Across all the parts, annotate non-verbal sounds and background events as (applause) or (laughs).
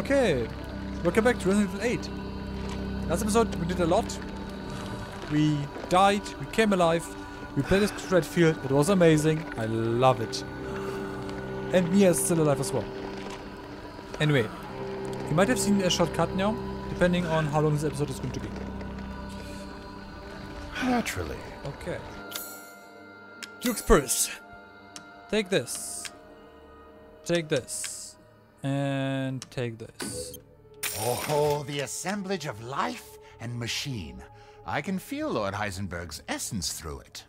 Okay, welcome back to Resident Evil 8. Last episode we did a lot. We died, we came alive, we played as Redfield, it was amazing, I love it. And Mia is still alive as well. Anyway, you might have seen a shortcut now, depending on how long this episode is going to be. Naturally. Okay. Duke's purse. Take this. Take this. And take this. Oh, the assemblage of life and machine. I can feel Lord Heisenberg's essence through it.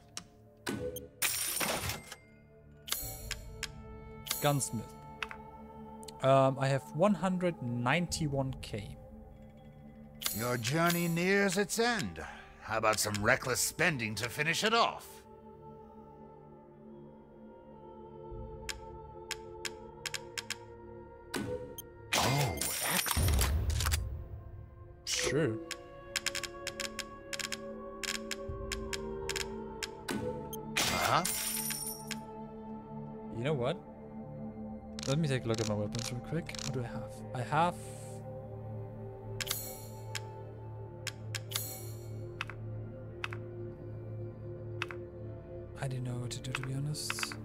Gunsmith. Um, I have 191k. Your journey nears its end. How about some reckless spending to finish it off? Sure. Huh? You know what? Let me take a look at my weapons real quick. What do I have? I have... I didn't know what to do, to be honest.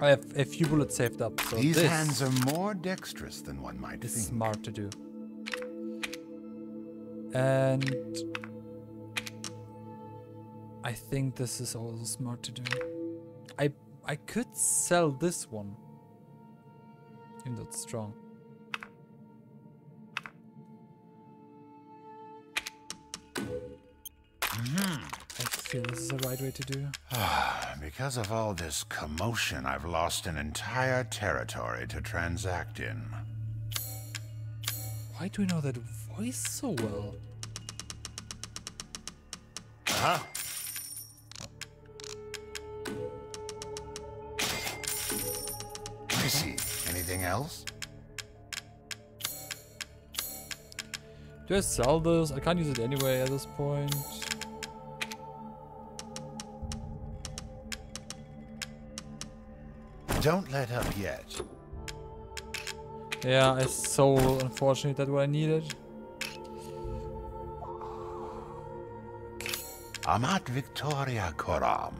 I have a few bullets saved up, so These this hands are more dexterous than one might is think. smart to do. And... I think this is also smart to do. I I could sell this one. Even though it's strong. I feel this is the right way to do. Ah, because of all this commotion, I've lost an entire territory to transact in. Why do we know that voice so well? Huh? I see. Anything else? Do I sell this? I can't use it anyway at this point. Don't let up yet. Yeah, I sold unfortunately that what I needed. Amat Victoria Curam.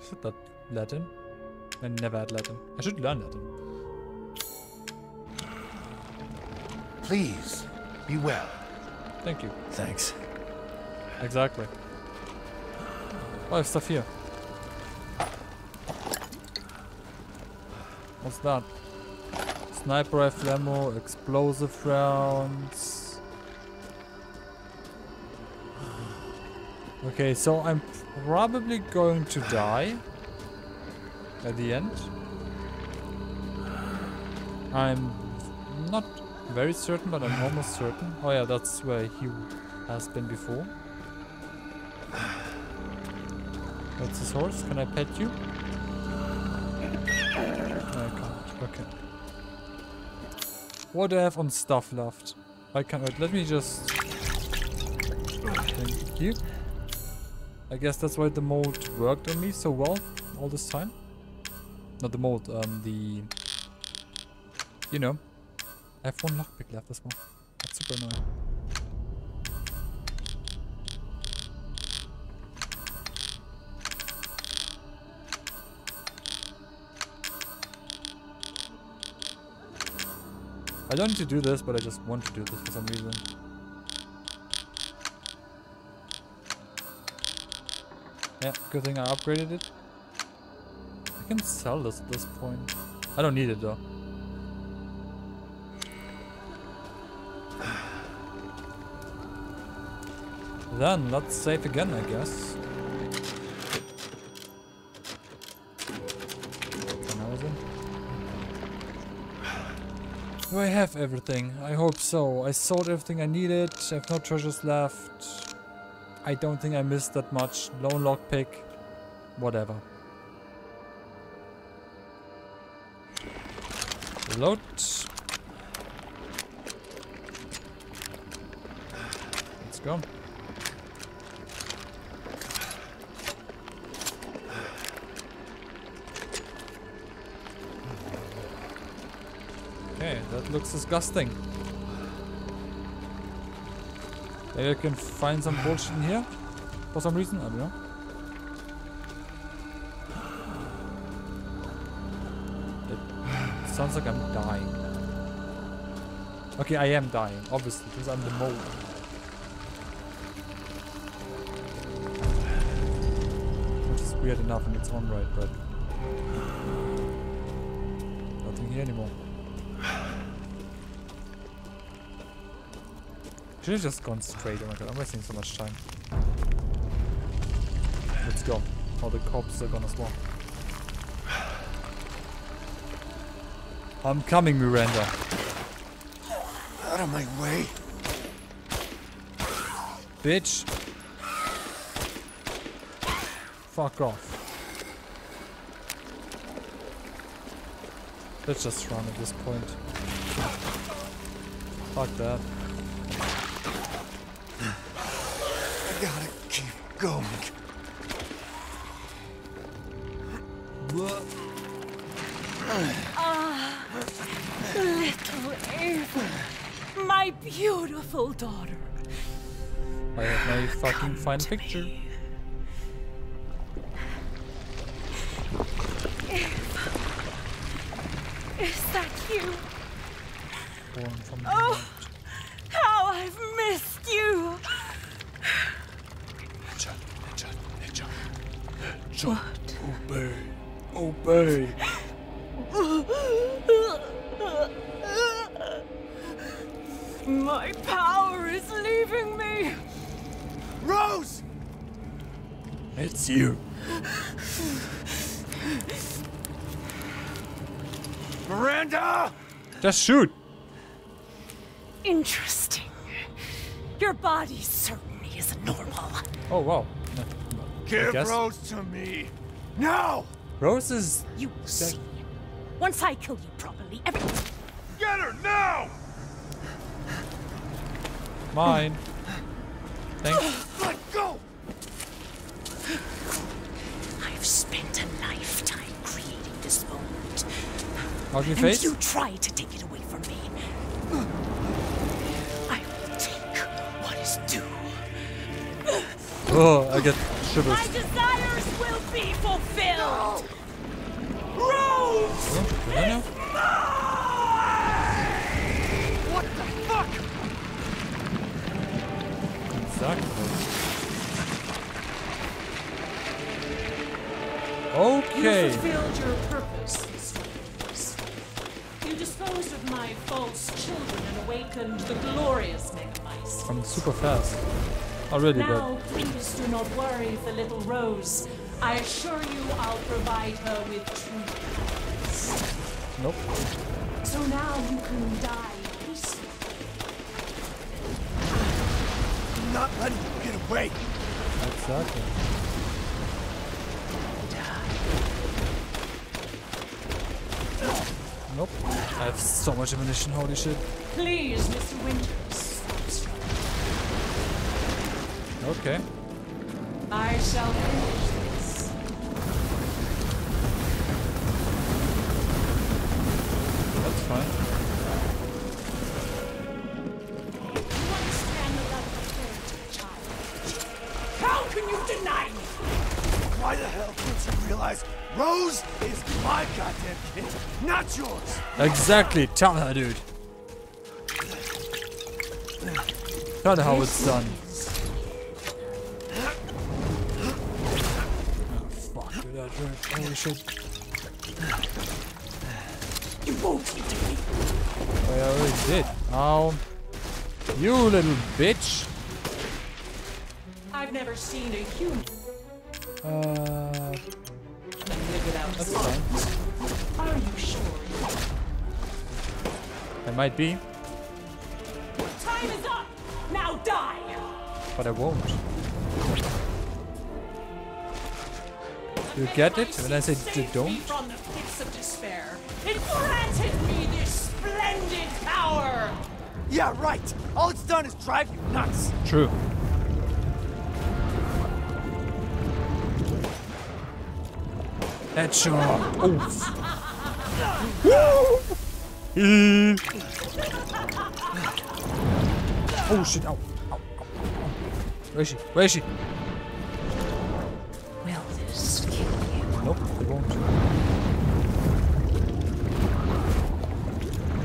Is that Latin? I never had Latin. I should learn Latin. Please, be well. Thank you. Thanks. Exactly. Oh, I have stuff here. What's that? Sniper rifle ammo, explosive rounds. Okay, so I'm probably going to die at the end. I'm not very certain, but I'm almost certain. Oh yeah, that's where he has been before. That's his horse. Can I pet you? I can't. Okay. What do I have on stuff left? I can't wait. Let me just. Thank you. I guess that's why the mold worked on me so well all this time. Not the mold, um, the. You know. I have one lockpick left as well. That's super annoying. I don't need to do this, but I just want to do this for some reason. Yeah, good thing I upgraded it. I can sell this at this point. I don't need it though. (sighs) Then let's save again, I guess. Do I have everything? I hope so. I sold everything I needed. I have no treasures left. I don't think I missed that much. Lone lockpick. Whatever. Reload. Let's go. Okay, that looks disgusting. Maybe I can find some bullshit in here for some reason. I don't know. It sounds like I'm dying. Okay, I am dying, obviously, because I'm the mole. Which is weird enough in its own right, but (sighs) nothing here anymore. Should have just gone straight. Oh my god, I'm wasting so much time. Let's go. All the cops are gonna swarm. I'm coming, Miranda. Out of my way. Bitch. Fuck off. Let's just run at this point. Fuck that. Beautiful daughter. I have my fucking fine picture. Me. Is that you? Born from the Oh. How I've missed you. What? Obey. Obey. It's you. Miranda! Just shoot. Interesting. Your body certainly isn't normal. Oh wow. No, no. Give. Rose to me. Now! Rose is You will see. Once I kill you properly, every Get her now! mine. Thanks. How's your And face? you try to take it away from me. I will take what is due. Oh, I get shivers. My desires will be fulfilled. Rose! Oh? What the fuck? Exactly. Okay. You fulfilled your awakened the glorious Megamycete. I'm super fast. Already, Now, please do not worry for little Rose. I assure you I'll provide her with true nope. So now you can die peacefully. I'm not letting you get away. Exactly. Nope. I have so much ammunition, holy shit. Please, Mr. Winters. Okay. I shall finish this. That's fine. You understand the love I bear to the child. How can you deny me? Why the hell can't you realize Rose is my goddamn kid, not yours? Exactly. Tell her, dude. Tell her how it's done. Oh, fuck, dude, that hurt. Holy shit. You won't defeat me. Oh, I already did. Ow. You little bitch. I've never seen a human Uh, live without that's love. fine. Are you sure? It might be, Time is up! Now die! but I won't. You get it when I say d- Saved don't? Me from the pits of despair. It granted me this splendid power. Yeah, right. All it's done is drive you nuts. True. Headshot. Oof. (laughs) Heal. (laughs) Oh shit! Ow! Ow! Ow! ow. Where is she? Where is she? Will this kill you? Nope, it won't.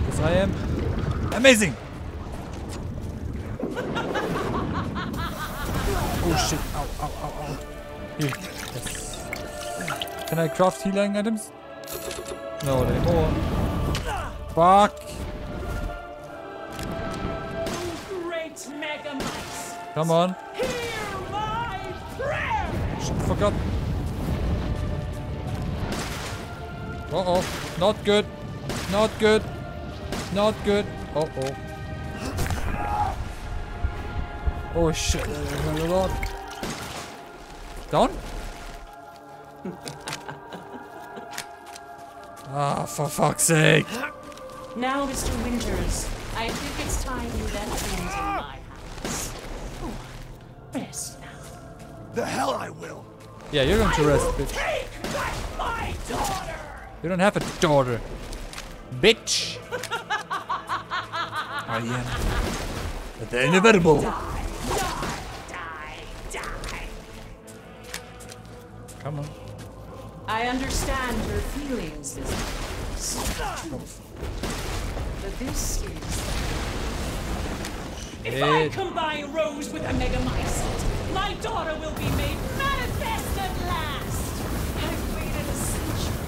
Because I am amazing. (laughs) Oh shit! Ow! Ow! Ow! Ow! Here. Yes. Can I craft healing items? No, anymore. Fuck! Great Mega Come on! hear my prayer! Shit, fuck up! Uh oh! Not good! Not good! Not good! Uh oh! Oh shit! there's a lot. Down? (laughs) ah, for fuck's sake! Now, Mr. Winters, I think it's time you let things in my house. Oh, rest now. The hell I will. Yeah, you're going to rest, bitch. Take back my daughter! You don't have a daughter. Bitch! (laughs) I am. The inevitable. Die, die, die. Come on. I understand your feelings, Mr. Winters. But this is If I combine Rose with a Megamycete, my daughter will be made manifest at last. I've waited a century.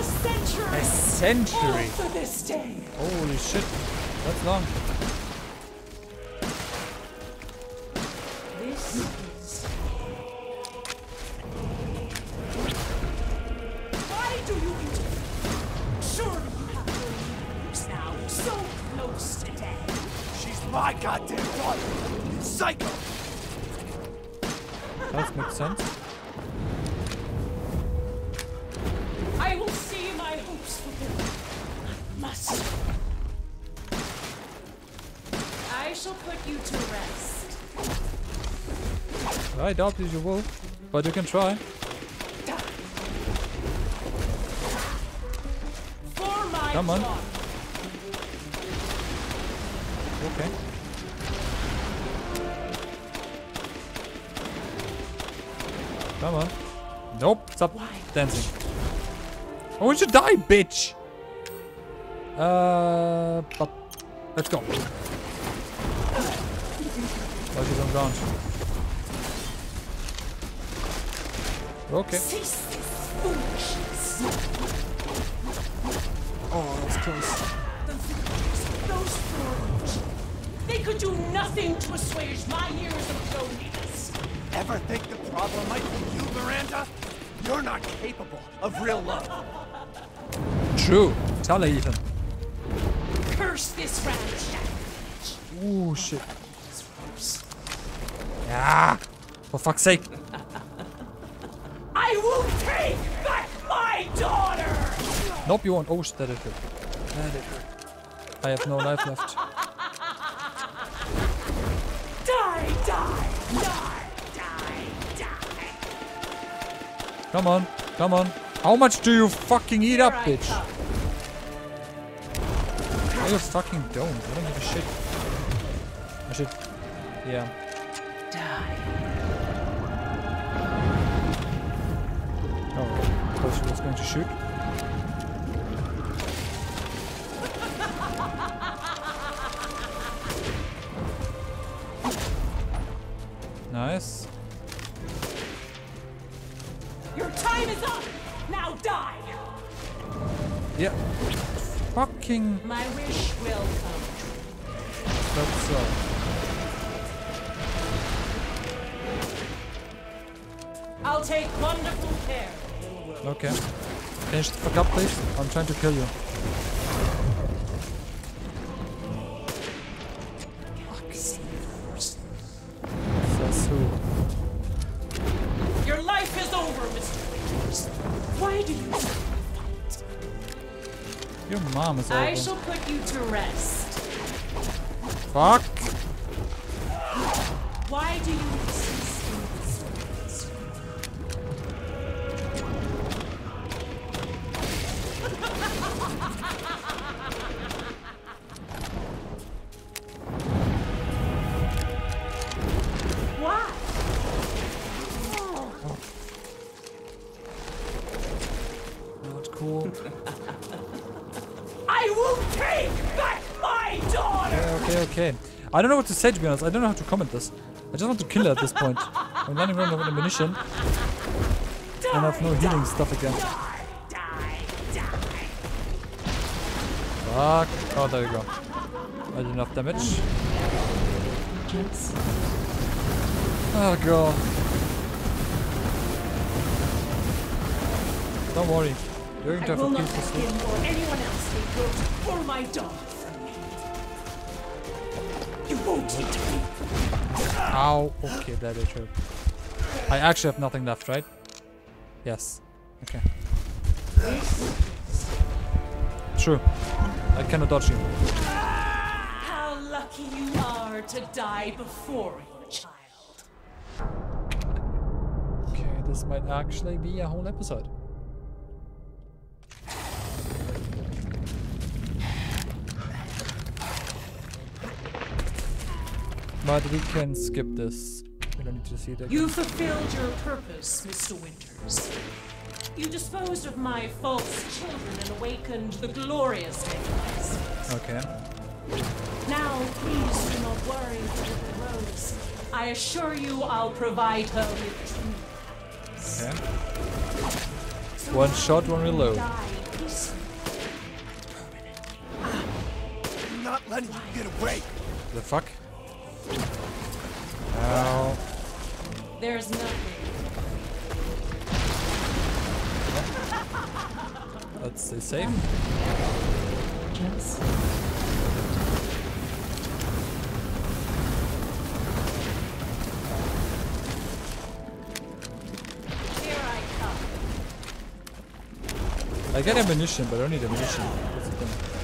A century. A century. All for this day. Holy shit. That's long. Doubt you will, but you can try. Come on. Okay. Come on. Nope. Stop Why? dancing. I want you to die, bitch. Uh, but let's go. Oh, she's on ground. Okay. Cease this foolishness. Oh, that was close. The those four They could do nothing to assuage my years of loneliness. Ever think the problem might be you, Miranda? You're not capable of real love. True. Tell her, Ethan. Curse this ramshackle. Ooh, shit. Yeah. For fuck's sake. I will take back my daughter! Nope, you won't. Oh, that did hurt. That did hurt. I have no life left. Die, die, die, die, die. Come on. Come on. How much do you fucking eat up, Here I bitch? come. No, you fucking don't. I don't give a shit. I should. Yeah. Going to shoot. The fuck up, please? I'm trying to kill you. Your life is over, Mr. Why do you fight? Your mom is I shall put you to rest. Fuck! Why do you I don't know what to say to be honest. I don't know how to comment this. I just want to kill her at this point. I'm running around with ammunition and I have no healing stuff again. Die, die, die. Fuck. Oh, there you go. I did enough damage. Oh god. Don't worry. You're going to have a peaceful sleep. Ow. Okay, that is true. I actually have nothing left, right? Yes. Okay. True. I cannot dodge you. How lucky you are to die before your child. Okay, this might actually be a whole episode. But we can skip this. We don't need to see it again. You fulfilled your purpose, Mr. Winters. You disposed of my false children and awakened the glorious Nicholas. Okay. Now, please do not worry for little Rose. I assure you I'll provide her with true Okay. So One shot, one reload. die peacefully. I'm ah, not letting you get away. The fuck? Ow. There's nothing. Let's stay safe. gents, Here I come. I get ammunition, but I don't need ammunition.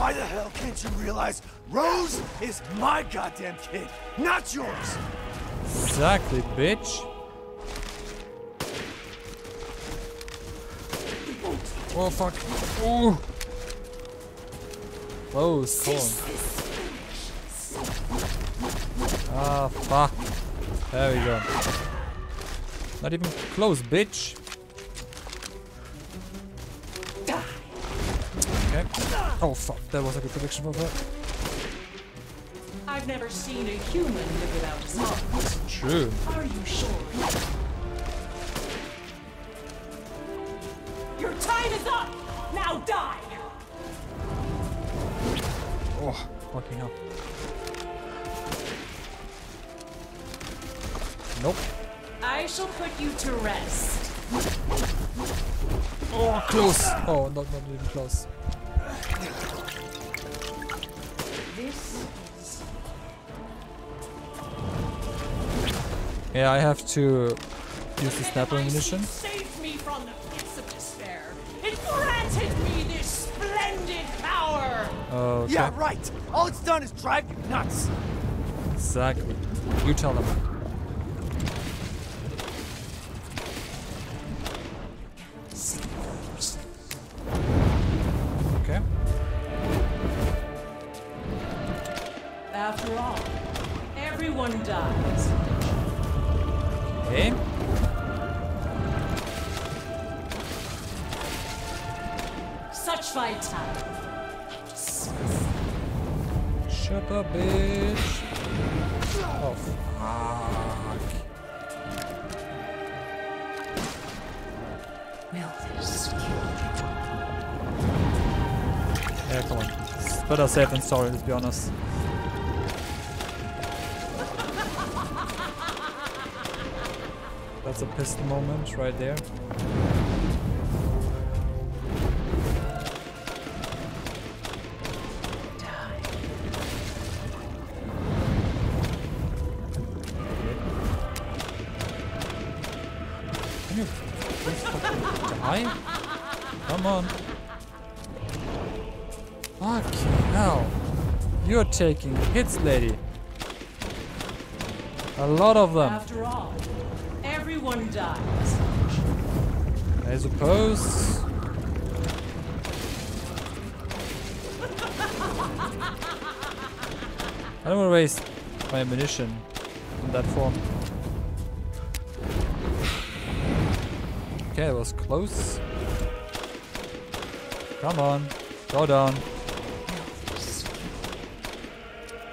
Why the hell can't you realize Rose is my goddamn kid, not yours? Exactly, bitch. Oh fuck. Ooh. Close call. Ah fuck. There we go. Not even close, bitch. Okay. Oh fuck, that was a good prediction for that. I've never seen a human live without his heart. True. Are you sure? Your time is up! Now die! Oh, fucking hell. Nope. I shall put you to rest. Oh, close. Oh, not, not even close. Yeah, I have to use the sniper My ammunition. seed saved me from the pits of despair. It granted me this splendid power. Oh, okay. Yeah, right. All it's done is drive you nuts. Exactly. You tell them. Safe than sorry, let's be honest. That's a pissed moment right there. Taking hits, lady. A lot of them. After all, everyone dies. I suppose. I don't want to waste my ammunition in that form. Okay, it was close. Come on. Go down.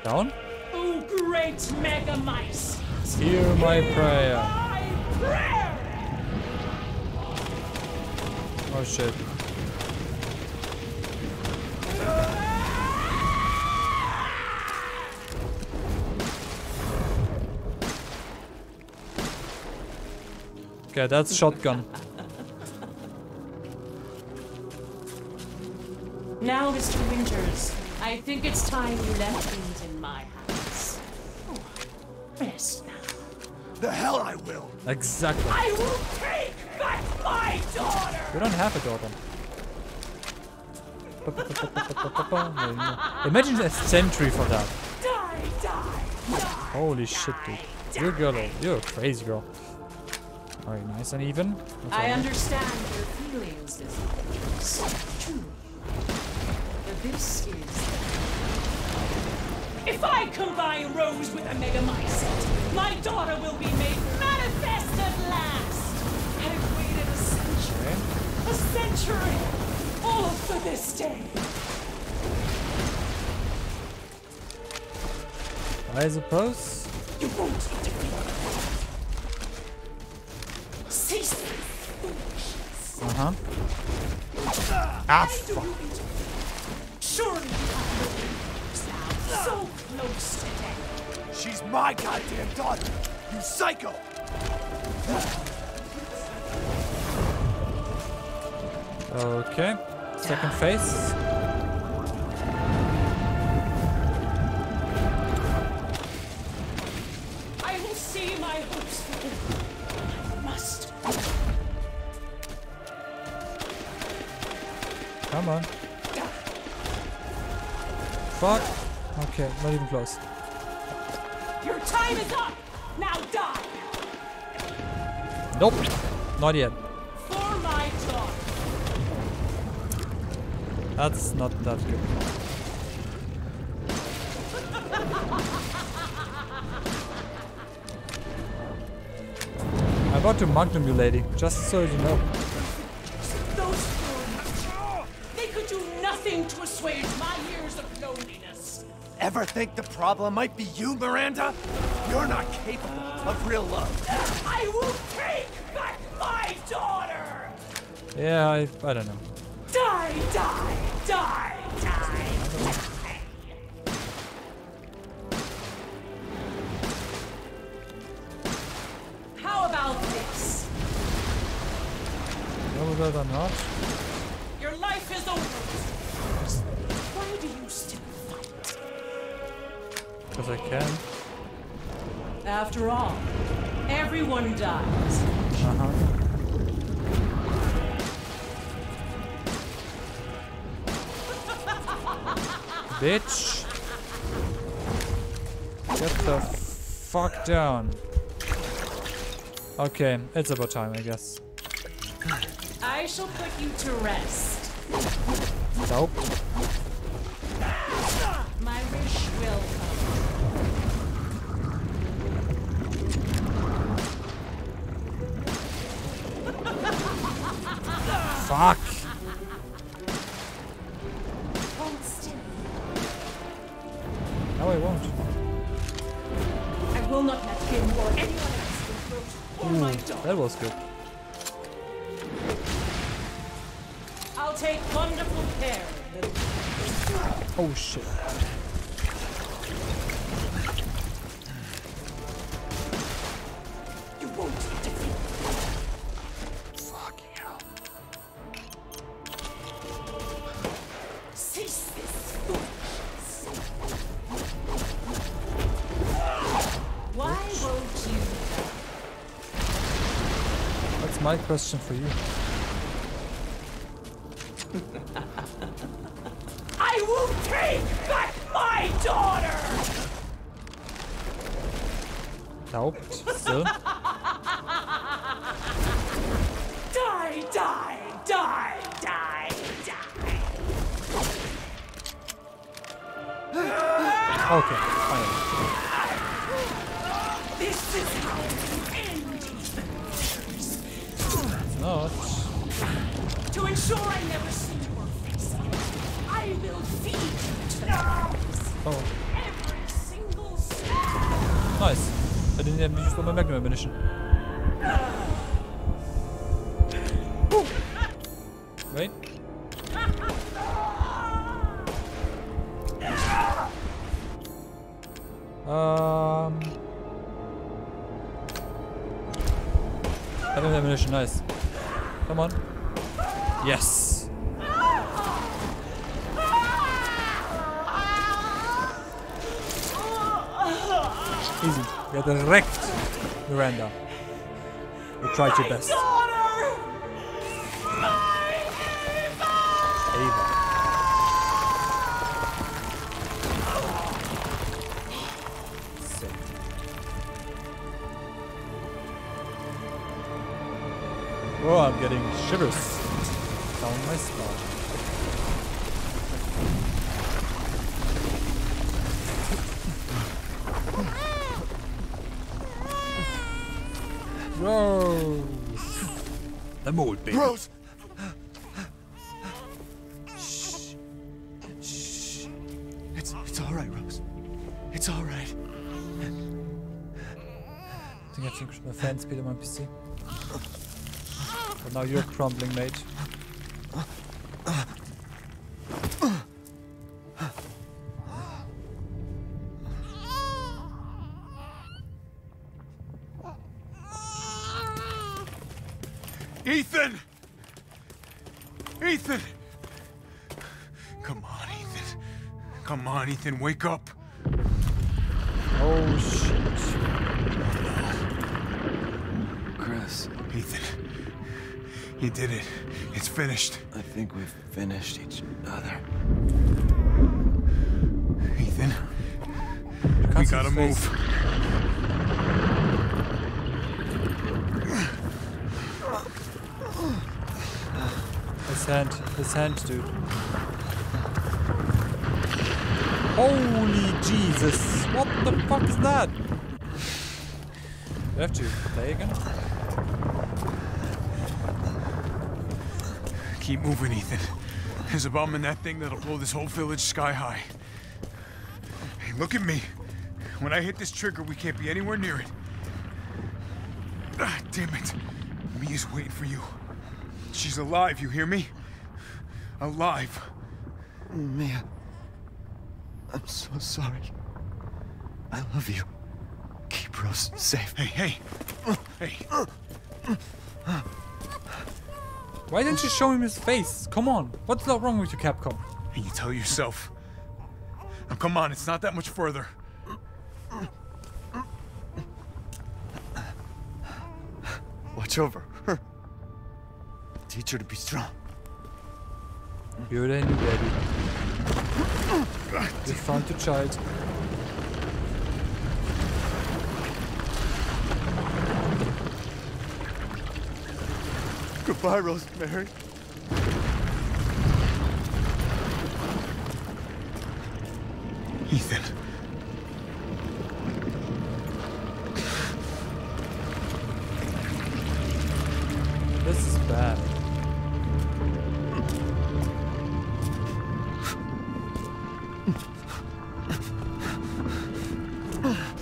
Down? Oh, great Megamycete! Hear my prayer. My prayer! Oh shit. Okay, that's shotgun. Now, Mr. Winters, I think it's time you left in my hands. Oh, rest now. The hell I will. Exactly. I will take back my daughter! We don't have a daughter. Imagine a century for that. Die, die, die! Holy shit, dude. You're a girl. You're a crazy girl. Alright, nice and even. That's I all. understand your feelings, Mrs. But this is. If I combine Rose with a Megamycete, my daughter will be made manifest at last! I've waited a century. A century! All for this day! I suppose. You won't interfere. Cease foolishness. Uh huh. Ah, interfere? Surely So close to death. She's my goddamn daughter. You psycho. Okay. Second phase. I will see my hopes fulfilled. I must. Come on. Fuck. Okay, not even close. Your time is up. Now die Nope. Not yet. for my daughter. That's not that good. I'm about to magnum you, lady. Just so you know. Ever think the problem might be you, Miranda? You're not capable of real love. I will take back my daughter. Yeah, I, I don't know. Die, die, die, die, die. How about this? Know that or not? Because I can. After all, everyone dies. Uh huh. Bitch. Get the fuck down. Okay, it's about time, I guess. I shall put you to rest. Nope. That was good. I'll take wonderful care. Oh shit. My question for you. (laughs) I will take back my daughter! Nope. Still. (laughs) Easy. Get wrecked, Miranda. You tried your best. Daughter! Eva. Sick. Oh, I'm getting shivers The mold baby. Rose! It's, it's all right, Rose. It's all right. I think I have to increase my fan speed on my PC. But now you're crumbling, mate. Come on, Ethan, wake up. Oh shit. Chris, Ethan, you did it. It's finished. I think we've finished each other. Ethan, we gotta move. His hand, his hand, dude. Holy Jesus! What the fuck is that? You have to play again? Keep moving, Ethan. There's a bomb in that thing that'll blow this whole village sky high. Hey, look at me. When I hit this trigger, we can't be anywhere near it. Ah, damn it. Mia's waiting for you. She's alive, you hear me? Alive. Mia, I'm so sorry. I love you. Keep Rose safe. Hey, hey. Hey, Why didn't you show him his face? Come on. What's not wrong with you, Capcom? and you tell yourself. Now, come on, it's not that much further. Watch over her. Teach her to be strong. You're the new baby. You found your child. Goodbye, Rosemary. Ethan.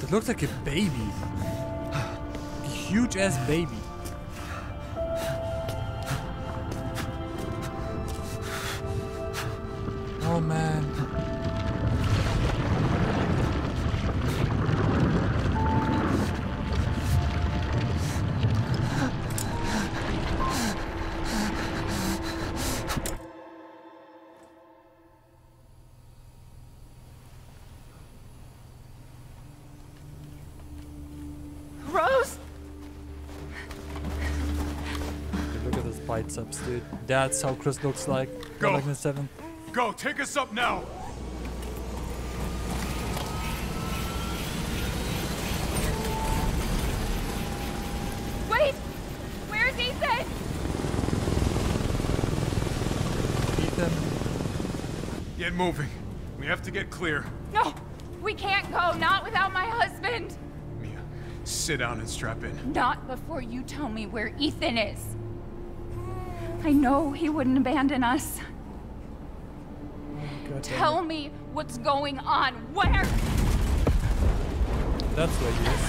It looks like a baby. A huge ass baby. Oh man. That's how Chris looks like. Go. Like in the seventh. Go, take us up now. Wait! Where's Ethan? Ethan. Get moving. We have to get clear. No! We can't go, not without my husband! Mia, sit down and strap in. Not before you tell me where Ethan is. I know he wouldn't abandon us. Oh, Damn Tell me what's going on. Where? That's where he is.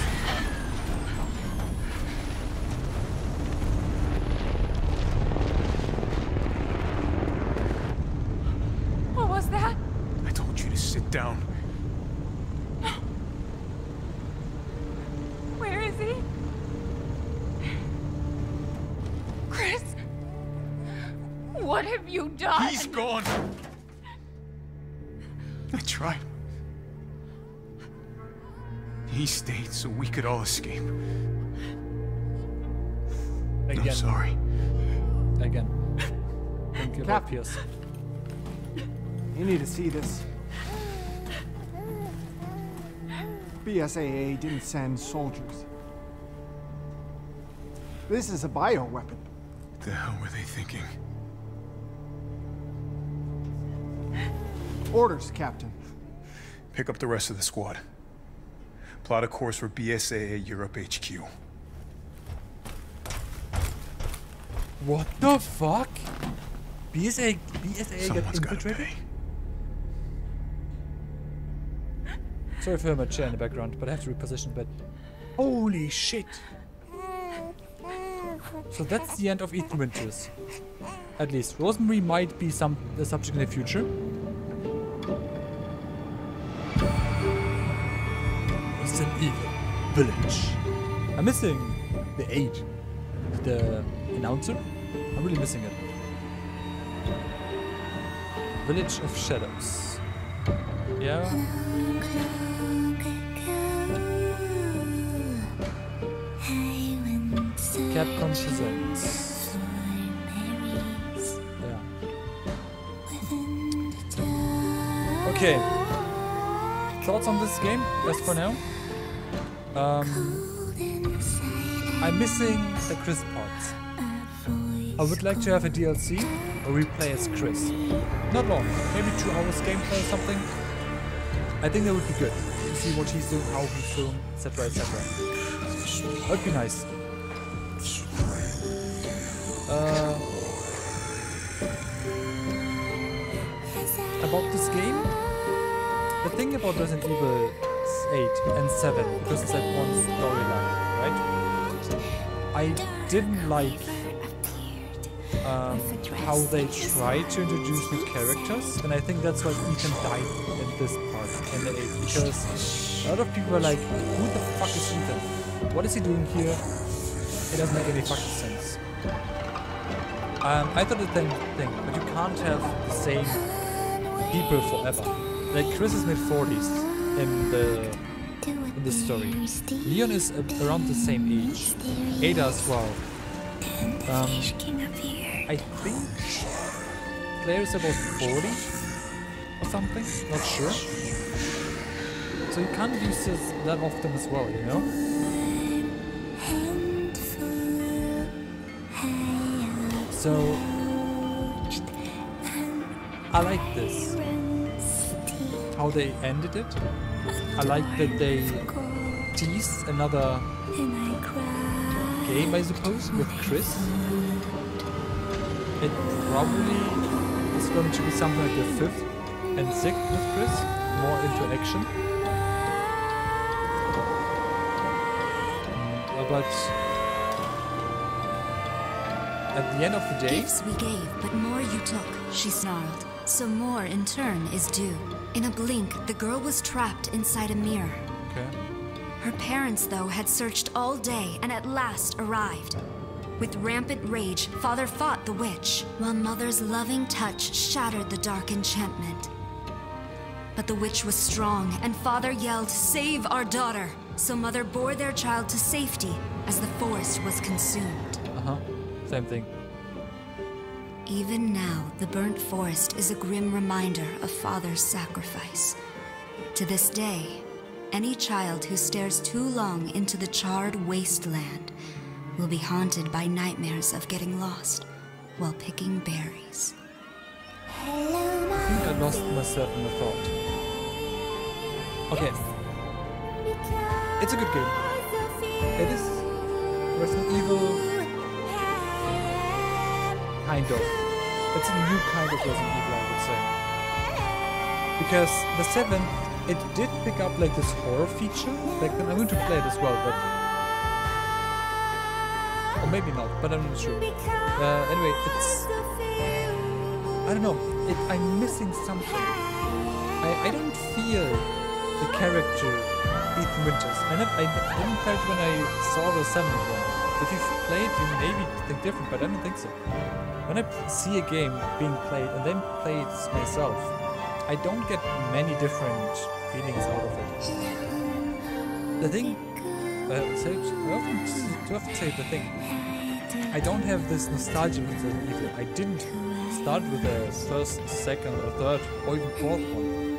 What was that? I told you to sit down. Where is he? Chris? What have you done? He's gone. I tried. He stayed so we could all escape. Again. I'm sorry. Again. Don't give. Pierce. You need to see this. BSAA didn't send soldiers. This is a bioweapon. What the hell were they thinking? Orders, Captain. Pick up the rest of the squad. Plot a course for BSAA Europe HQ. What the fuck? BSA, BSA got Someone's gotta infiltrated? pay. Sorry for my chair in the background, but I have to reposition but Holy shit! So that's the end of Ethan Winters. At least. Rosemary might be some the subject in the future. Evil Village. I'm missing the eight. The announcer. I'm really missing it. Village of Shadows. Yeah. Capcom presents. Yeah. Okay. Thoughts on this game? As for now. Um, I'm missing the Chris parts. I would like to have a DLC or replay as Chris. Not long, maybe two hours gameplay or something. I think that would be good to see what he's doing, how he's doing, etc. etc. That'd be nice. Uh, about this game, the thing about Resident Evil 8 and 7, because it's like one storyline, right? I didn't like um, how they tried to introduce new characters, and I think that's why Ethan died in this part, in the 8, because a lot of people are like, who the fuck is Ethan? What is he doing here? It doesn't make any fucking sense. Um, I thought the same thing, but you can't have the same people forever. Like Chris is mid 40s in the in the story. Leon is around the same age. Ada as well. Um, I think Claire is about 40 or something. Not sure. So you can't use this that often as well, you know? So I like this. How they ended it. I like that they teased another game, I suppose, with Chris. It probably is going to be something like the fifth and sixth with Chris, more into action. Mm, But at the end of the day, Gifts we gave, but more you took, she snarled. So more in turn is due. In a blink, the girl was trapped inside a mirror. okay. Her parents, though, had searched all day and at last arrived. With rampant rage, father fought the witch, while mother's loving touch shattered the dark enchantment. But the witch was strong, and father yelled, Save our daughter! So mother bore their child to safety as the forest was consumed. Uh huh. Same thing. Even now, the burnt forest is a grim reminder of father's sacrifice. To this day, any child who stares too long into the charred wasteland will be haunted by nightmares of getting lost while picking berries. I think I lost myself in the thought. Okay. It's a good game. It is Resident Evil kind of. It's a new kind of Resident Evil, I would say. Because the 7, it did pick up like this horror feature back then. I'm going to play it as well, but... Or maybe not, but I'm not sure. Uh, anyway, it's... I don't know. It, I'm missing something. I, I don't feel the character Ethan Winters. I, never, I didn't feel it when I saw the 7th one. If you've played, you maybe think different, but I don't think so. When I see a game being played and then play it myself, I don't get many different feelings out of it. The thing, uh, so I often, often say the thing, I don't have this nostalgia with Resident Evil. I didn't start with the first, second, or third, or even fourth one.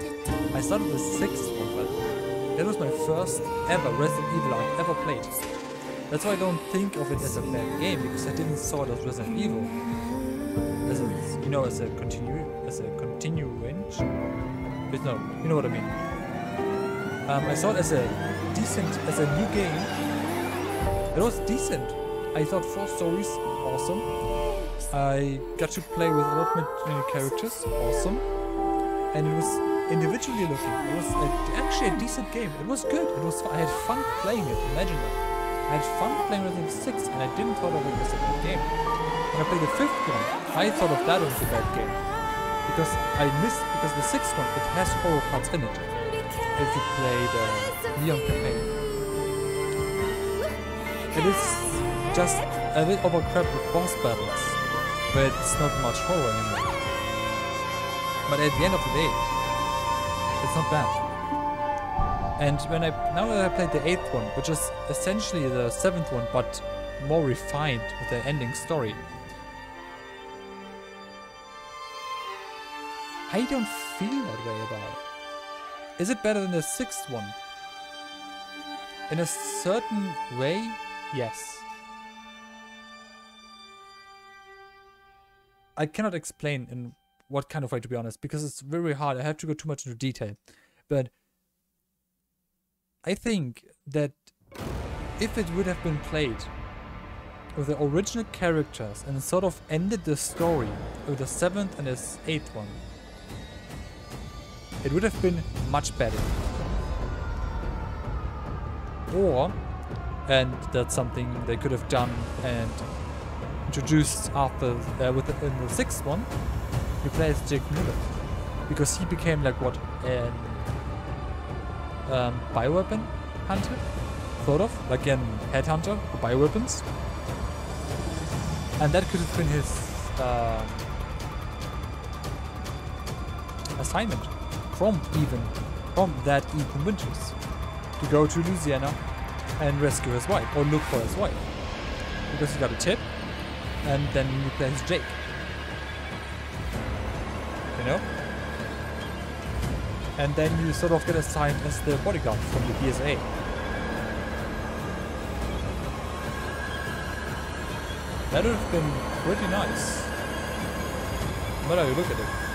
I started with the sixth one, but that was my first ever Resident Evil I've ever played. That's why I don't think of it as a bad game because I didn't saw it as Resident Evil, as a you know as a continue as a continuance. But no, you know what I mean. Um, I saw it as a decent as a new game. It was decent. I thought four stories awesome. I got to play with a lot many characters, awesome, and it was individually looking. It was a, actually a decent game. It was good. It was. I had fun playing it. Imagine that. I had fun playing Resident Evil 6 and I didn't thought of it as a good game. When I played the fifth one, I thought of that as a bad game. Because I missed, because the sixth one, it has horror parts in it. If you play the Leon campaign. It is just a bit overcrowded with boss battles, but it's not much horror anymore. But at the end of the day, it's not bad. And when I now that I played the eighth one, which is essentially the seventh one, but more refined with the ending story, I don't feel that way about it. Is it better than the sixth one? In a certain way, yes. I cannot explain in what kind of way, to be honest, because it's very hard. I have to go too much into detail. But I think that if it would have been played with the original characters and sort of ended the story with the seventh and the eighth one, it would have been much better. Or, and that's something they could have done and introduced after uh, with the, in the sixth one, as Jake Muller. Because he became like what an um, bioweapon hunter, sort of? Like an headhunter for bioweapons, and that could have been his uh, assignment from even from that Ethan Winters to go to Louisiana and rescue his wife or look for his wife because he got a tip and then he plays Jake. You know? And then you sort of get assigned as the bodyguard from the BSA. That would have been pretty nice. But you look at it.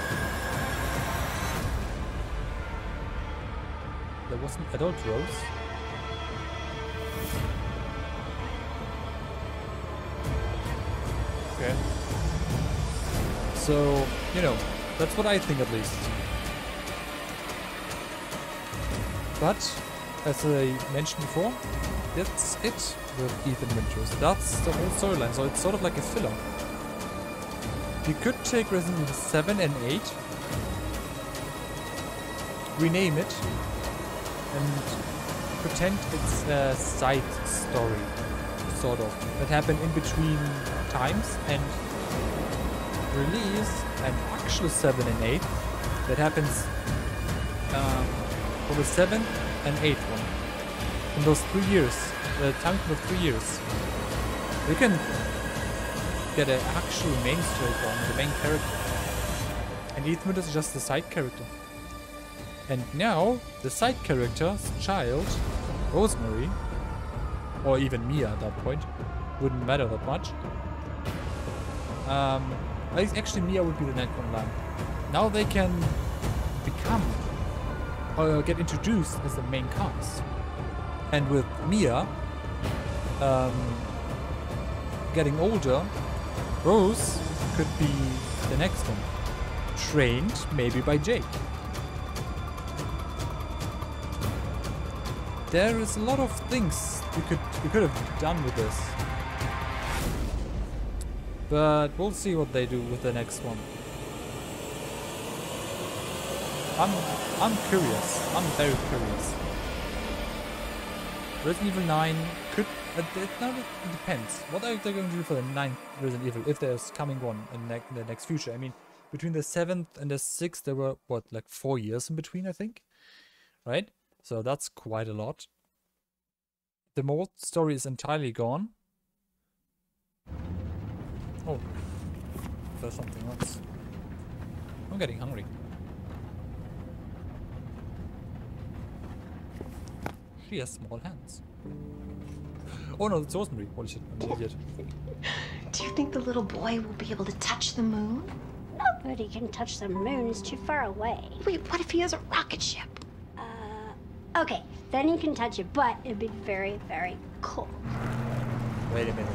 There wasn't adult Rose. Okay. So, you know, that's what I think at least. But, as I mentioned before, that's it with Ethan Winters. That's the whole storyline, so it's sort of like a filler. You could take Resident Evil 7 and 8, rename it, and pretend it's a side story, sort of, that happened in between times and release an actual 7 and 8 that happens um, for the 7th and 8th one. In those three years, the time of three years, we can get an actual main story going, the main character. And Ethan is just a side character. And now, the side character's child, Rosemary, or even Mia at that point, wouldn't matter that much. Um, actually, Mia would be the next one. Now they can become or get introduced as the main cast. And with Mia um, getting older, Rose could be the next one. Trained maybe by Jake. There is a lot of things you could you could have done with this. But we'll see what they do with the next one. I'm I'm curious. I'm very curious. Resident Evil 9 could uh, it, now it depends. What are they going to do for the ninth Resident Evil if there's coming one in, ne in the next future? I mean, between the seventh and the sixth, there were what like four years in between, I think, right? So that's quite a lot. The mold story is entirely gone. Oh, there's something else. I'm getting hungry. She has small hands. Oh no, it's Rosemary. Holy shit, I'm an idiot. (laughs) Do you think the little boy will be able to touch the moon? Nobody can touch the moon. It's too far away. Wait, what if he has a rocket ship? Okay, then you can touch it, but it'd be very, very cold. Wait a minute.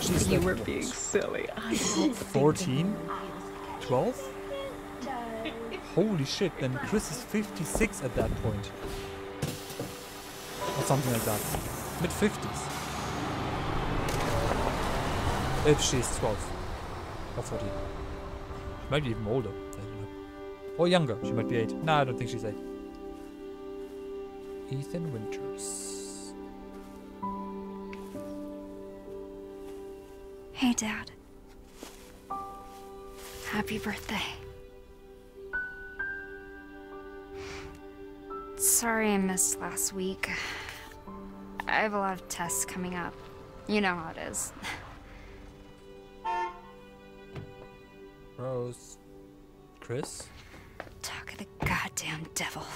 She's You like, were being silly. I (laughs) 14? 12? (laughs) Holy shit, then Chris is 56 at that point. Or something like that. Mid 50s. If she's 12. Or 14. Maybe even older. I don't know. Or younger. She might be 8. No, I don't think she's 8. Ethan Winters. Hey, Dad. Happy birthday. Sorry I missed last week. I have a lot of tests coming up. You know how it is. Rose. Chris? Talk of the goddamn devil.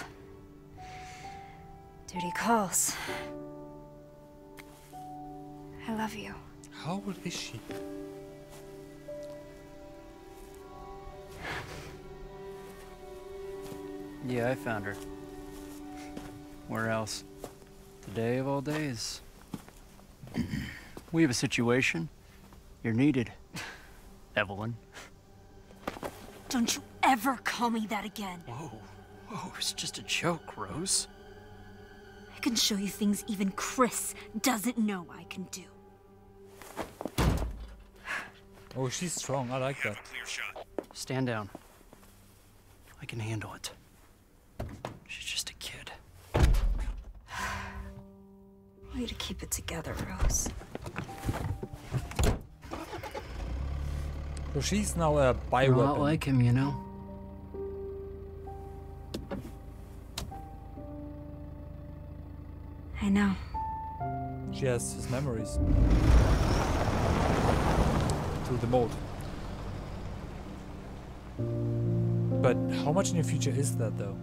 Duty calls. I love you. How old is she? Yeah, I found her. Where else? Today of all days. we have a situation. You're needed. Eveline. Don't you ever call me that again. Whoa. Whoa, it's just a joke, Rose. I can show you things even Chris doesn't know I can do. Oh, she's strong. I like that. Stand down. I can handle it. She's just a kid. Way to keep it together, Rose. So she's now a You're a bioweapon. lot like him, you know? I know. She has his memories. Through the mold. But how much in the future is that though?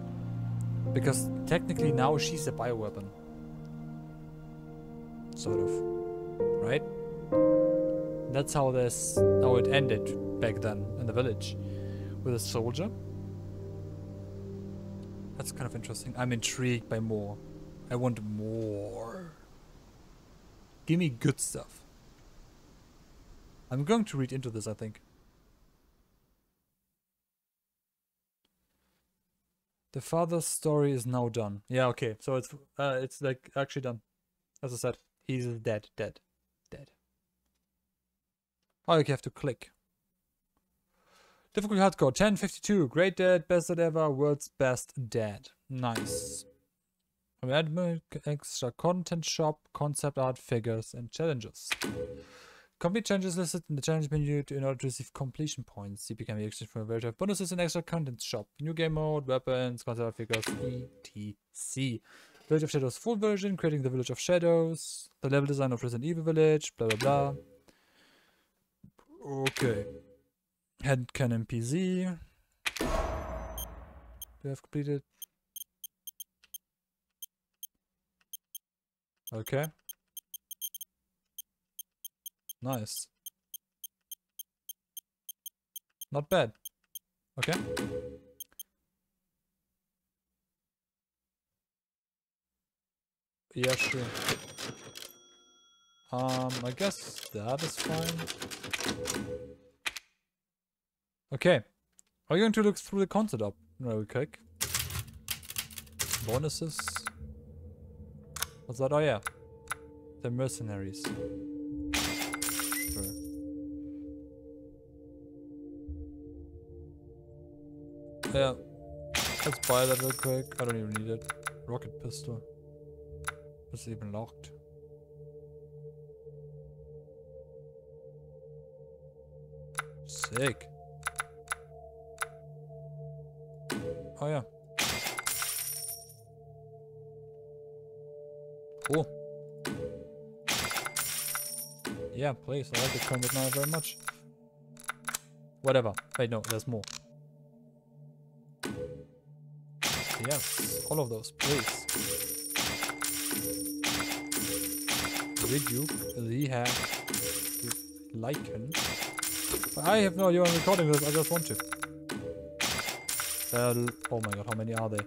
Because technically now she's a bioweapon. Sort of. Right? That's how this how it ended back then in the village. With a soldier. That's kind of interesting. I'm intrigued by more. I want more. Give me good stuff. I'm going to read into this, I think. The father's story is now done. Yeah, okay. So it's uh it's like actually done. As I said, he's dead, dead, dead. Oh, you have to click. Difficult hardcore 1052. Great dad, best dad ever, world's best dad. Nice. Admin, extra content shop, concept art, figures, and challenges. Complete challenges listed in the challenge menu to, in order to receive completion points. You become the exchange for a variety of bonuses and extra content shop. New game mode, weapons, concept art figures, etc. Village of Shadows full version, creating the Village of Shadows, the level design of Resident Evil Village, blah blah blah. Okay. Head cannon PZ. We have completed. Okay. Nice. Not bad. Okay. Yeah, sure. Um, I guess that is fine. Okay. Are you going to look through the concept up real quick? Bonuses. What's that? Oh yeah. The mercenaries. Sure. Yeah. Let's buy that real quick. I don't even need it. Rocket pistol. It's even locked. Sick. Oh yeah. Cool. Yeah, please. I like the combat now very much. Whatever. Wait, no, there's more. Yes, all of those, please. Reduke, the hack, lichen. I have no idea I'm recording this, I just want to. Oh my god, how many are they?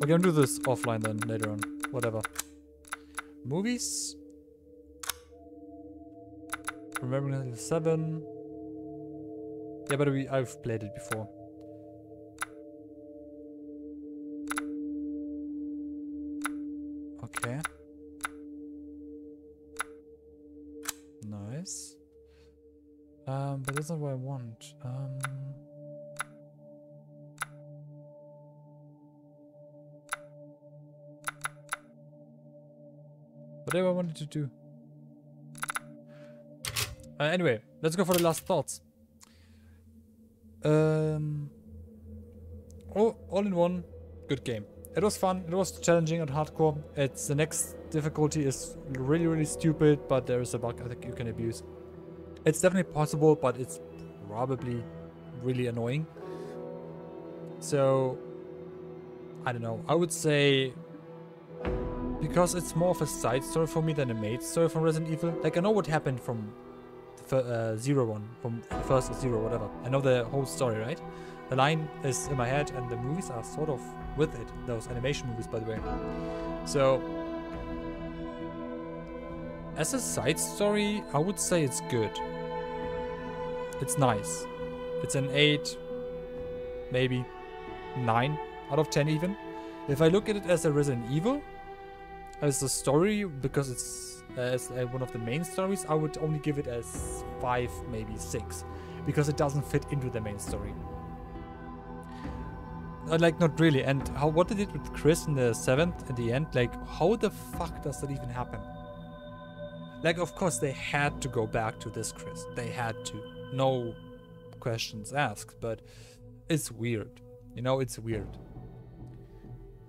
We're gonna do this offline then, later on. Whatever. Movies? Remembering 7. Yeah, but we, I've played it before. Okay. Nice. Um, but that's not what I want. Um... Whatever I wanted to do. Uh, anyway, let's go for the last thoughts. Um, all, all in one, good game. It was fun, it was challenging and hardcore. It's the next difficulty is really, really stupid, but there is a bug I think you can abuse. It's definitely possible, but it's probably really annoying. So, I don't know. I would say because it's more of a side story for me than a main story from Resident Evil. Like I know what happened from uh, zero one, from the first zero, whatever. I know the whole story, right? The line is in my head, and the movies are sort of with it. Those animation movies, by the way. So, as a side story, I would say it's good. It's nice. It's an 8, maybe 9 out of 10 even. If I look at it as a Resident Evil, as a story, because it's uh, as uh, one of the main stories, I would only give it as 5, maybe 6. Because it doesn't fit into the main story. Uh, like, not really. And how what did with Chris in the 7th at the end, like, how the fuck does that even happen? Like, of course, they had to go back to this Chris. They had to. No questions asked, but it's weird. You know, it's weird.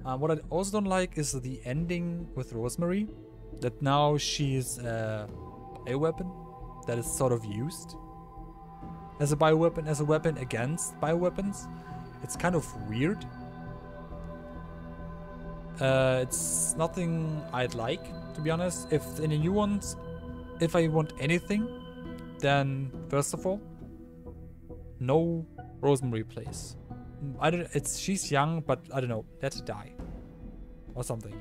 Uh, what I also don't like is the ending with Rosemary. That now she's uh, a weapon that is sort of used as a bioweapon, as a weapon against bioweapons. It's kind of weird. Uh, it's nothing I'd like, to be honest. If in the new ones, if I want anything, then first of all, no Rosemary place. I don't. It's she's young, but I don't know. Let her die, or something,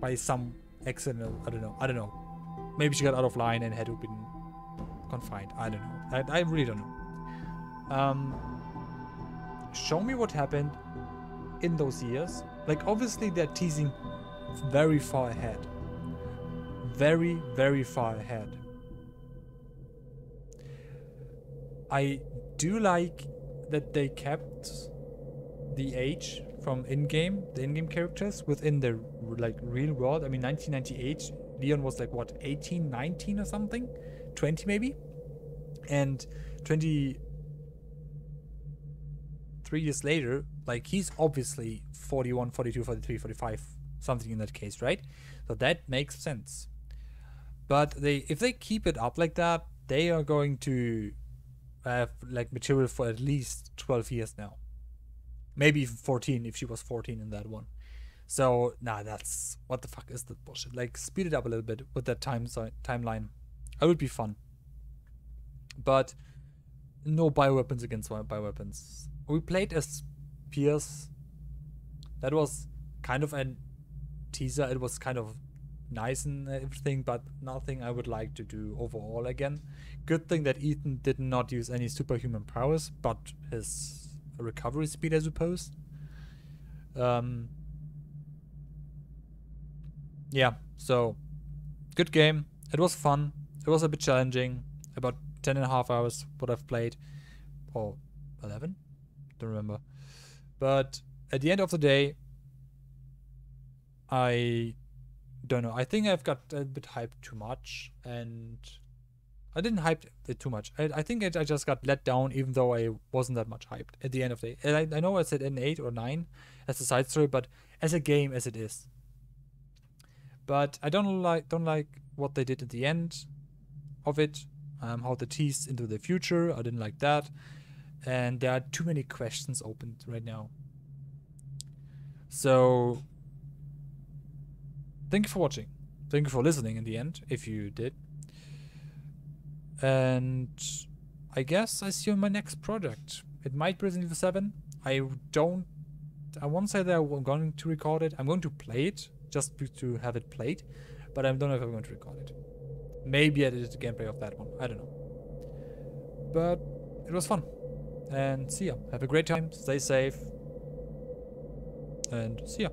by some accident. I don't know. I don't know. Maybe she got out of line and had to been confined. I don't know. I, I really don't know. Um, show me what happened in those years. Like obviously they're teasing very far ahead. Very, very far ahead. I do like that they kept the age from in-game, the in-game characters within the like real world. I mean, 1998, Leon was like what, 18, 19 or something, 20 maybe, and 23 years later, like he's obviously 41, 42, 43, 45, something in that case, right? So that makes sense. But they, if they keep it up like that, they are going to have like material for at least 12 years now. Maybe even 14 if she was 14 in that one. So, nah, that's what the fuck is that bullshit? Like, speed it up a little bit with that time so, timeline. It would be fun. But no bioweapons against bioweapons. We played as Pierce. That was kind of a teaser. It was kind of nice and everything, but nothing I would like to do overall again. Good thing that Ethan did not use any superhuman powers, but his recovery speed, I suppose. Um, yeah, so good game. It was fun. It was a bit challenging. About 10 and a half hours what I've played. Or 11? Don't remember. But at the end of the day, I don't know. I think I've got a bit hyped too much, and I didn't hype it too much. I, I think it, I just got let down, even though I wasn't that much hyped at the end of the day. And I, I know I said an eight or nine as a side story, but as a game as it is. But I don't like don't like what they did at the end of it. Um, how they teased into the future. I didn't like that, and there are too many questions opened right now. So thank you for watching. Thank you for listening in the end, if you did. And I guess I see you in my next project. It might be Resident Evil 7. I don't... I won't say that I'm going to record it. I'm going to play it, just to have it played. But I don't know if I'm going to record it. Maybe I did a gameplay of that one. I don't know. But it was fun. And see ya. Have a great time. Stay safe. And see ya.